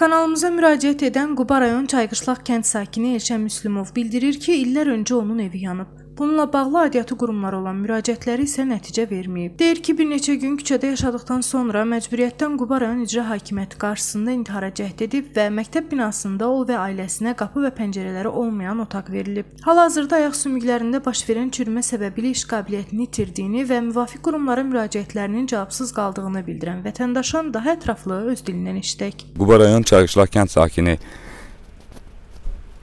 Kanalımıza müraciət edən Quba rayon Çayqışlaq kənd sakini Elşən Müslümov bildirir ki, illər öncə onun evi yanıb. Bununla bağlı aidiyyatı qurumlara olan müraciətləri isə nəticə verməyib. Deyir ki, bir neçə gün küçədə yaşadıktan sonra məcburiyyətdən Quba rayon İcra Hakimiyyəti qarşısında intihara cəhd edib və məktəb binasında o və ailəsinə qapı və pəncərələri olmayan otaq verilib. Hal-hazırda ayaq sümüklərində baş verən çürümə səbəbilə iş qabiliyyətini itirdiyini və müvafiq qurumlara müraciətlərinin cavabsız qaldığını bildirən vətəndaşın daha ətraflı öz dilindən eşidək. Quba rayon Çayqışlaq kənd sakini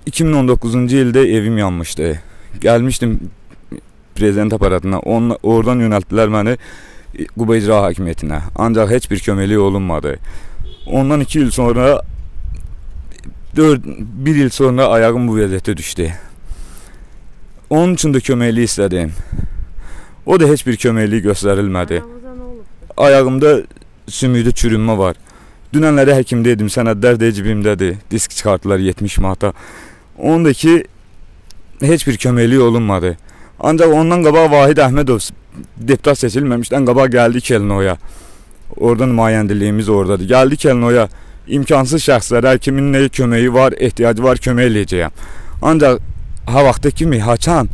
2019-cu ildə evim yanmışdı. Gəlmişdim prezident aparatına. On, oradan yönəltdilər məni Quba İcra Hakimiyyətinə. Ancaq heç bir köməklik olunmadı. Ondan 2 il sonra 4 1 il sonra ayağım bu vəziyyətə düşdü. Onun üçün də köməklik istədim. O da heç bir köməklik göstərilmədi. Ayağımda sümükdə çürünmə var. Dünənləri həkimdə idim, sənədlər də cibimdədir. Disk çıxartdılar 70 manata. Onu da ki heç bir köməklik olunmadı. Ancaq ondan qabaq Vahid Əhmədov deputat seçilməmişdən qabaq gəldi Kelnoya. Oradan nümayəndəliyimiz oradadır. Gəldi Kelnoya imkansız şəxslərə kimin nəyə köməyi var, ehtiyacı var, kömək eləyəcəyəm. Ancaq ha vaxta kimi haçan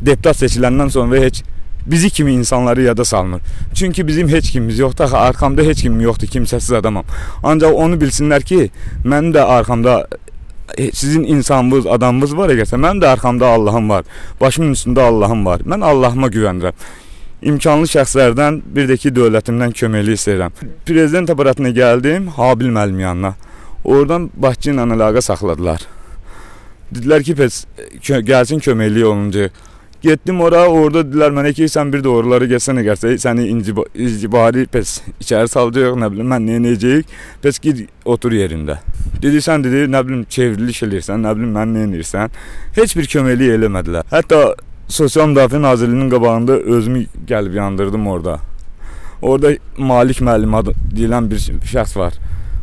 deputat seçiləndən sonra heç bizi kimi insanları yada salmır. Çünki bizim heç kimimiz yoxdur. Arxamda heç kimim yoxdur, kimsəsiz adamam. Ancaq onu bilsinlər ki, mənim də arxamda sizin insanınız, adamınız var əgərsə, mənim də arxamda Allahım var. Başımın üstündə Allahım var. Mən Allahıma güvənirəm. İmkanlı şəxslərdən, bir də ki, dövlətimdən köməklik istəyirəm. Prezident aparatına gəldim, Habil müəllim yanına. Oradan Bakı ilə əlaqə saxladılar. Dedilər ki, pes kö gəlsin köməklik olunca. Getdim ora, orada dedilər mənə ki, sən bir də oraları gəlsən əgərsə, səni incibari pes içəri salacaq, nə bilim, mən nə edəcəyik? Pes gir otur yerində. Dedi sən dedi, nə bilim, çevriliş eləyirsən, nə bilim, mən nə edirsən? Heç bir köməklik eləmədilər. Hətta Sosial Müdafiə Nazirliyinin qabağında özümü gəlib yandırdım orada. Orada Malik müəllim adı deyilən bir şəxs var.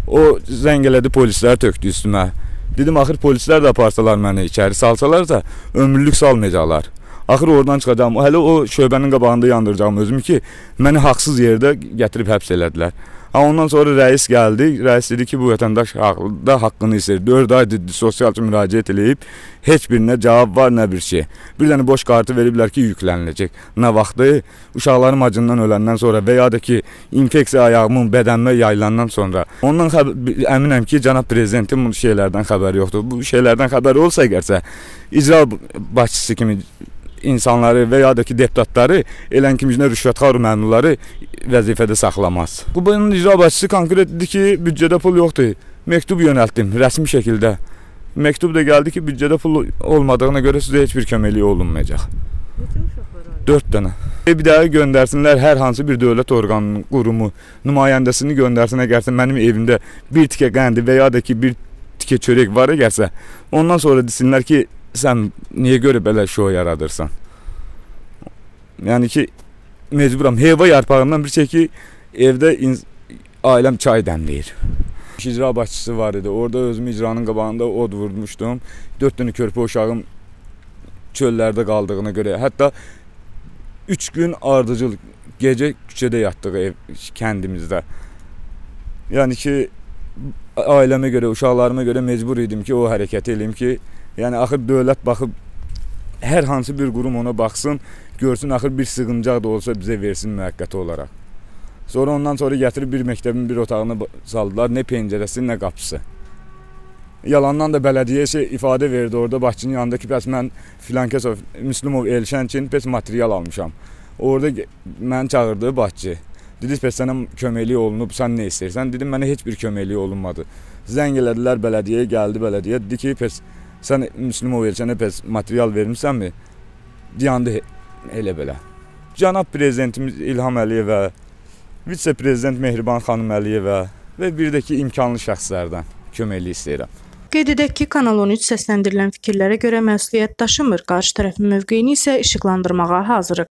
O zəng elədi, polislər tökdü üstümə. Dedim axır polislər də aparsalar məni içəri salsalar da ömürlük salmayacaqlar. Axır oradan çıxacağam. Hələ o şöbənin qabağında yandıracağam özümü ki, məni haqsız yerdə gətirib həbs elədilər. Ha ondan sonra rəis gəldi. Rəis dedi ki, bu vətəndaş haqda haqqını istəyir. 4 aydır sosialçı müraciət eləyib. Heç birinə cavab var, nə bir şey. Bir dənə boş kartı veriblər ki, yükləniləcək. Nə vaxtı uşaqlarım acından öləndən sonra və ya da ki, infeksiya ayağımın bədənimə yayılandan sonra. Ondan əminəm ki, cənab prezidentin bu şeylərdən xəbəri yoxdur. Bu şeylərdən xəbəri olsa əgərsə icra başçısı kimi insanları və ya da ki deputatları elən kimicə rüşvətxor məmurları vəzifədə saxlamaz. Bu bunun icra başçısı konkret dedi ki, büdcədə pul yoxdur. Məktub yönəltdim rəsmi şəkildə. Məktub da gəldi ki, büdcədə pul olmadığına görə sizə heç bir köməklik olunmayacaq. Neçə uşaq var ailədə? 4 dənə. E, bir daha göndərsinlər hər hansı bir dövlət orqanının, qurumu, nümayəndəsini göndərsin əgərsə mənim evimdə bir tikə qəndi və ya da ki bir tikə çörək var əgərsə, ondan sonra desinlər ki, sən niyə görə belə şou yaradırsan? Yəni ki, mecburam. Heyva yarpağından bir şey ki, evdə ailəm çay dəmləyir. İcra başçısı var idi. Orada özüm icranın qabağında od vurmuşdum. 4 dənə körpə uşağım çöllərdə qaldığına görə, hətta 3 gün ardıcıl gecə küçədə yatdıq ev kəndimizdə. Yəni ki, ailəmə görə, uşaqlarıma görə mecbur idim ki, o hərəkəti eləyim ki, Yəni axır dövlət baxıb hər hansı bir qurum ona baxsın, görsün axır bir sığıncaq da olsa bizə versin müvəqqəti olaraq. Sonra ondan sonra gətirib bir məktəbin bir otağına saldılar, nə pəncərəsi, nə qapısı. Yalandan da bələdiyyə şey ifadə verdi orada Bakının yanında ki, bəs mən Filankəsov, Müslümov Elşən üçün pes material almışam. Orada məni çağırdı Bakçı. Dedi, bəs sənə köməklik olunub, sən nə istəyirsən? Dedim, mənə heç bir köməklik olunmadı. Zəng elədilər bələdiyyəyə, gəldi bələdiyyə, dedi ki, bəs sən Müslümov Elçənə pes material vermisənmi? Dayandı elə belə. Cənab prezidentimiz İlham Əliyevə, vitse-prezident Mehriban xanım Əliyevə və bir də ki imkanlı şəxslərdən köməklik istəyirəm. Qeyd edək ki, Kanal 13 səsləndirilən fikirlərə görə məsuliyyət daşımır, qarşı tərəfin mövqeyini isə işıqlandırmağa hazırıq.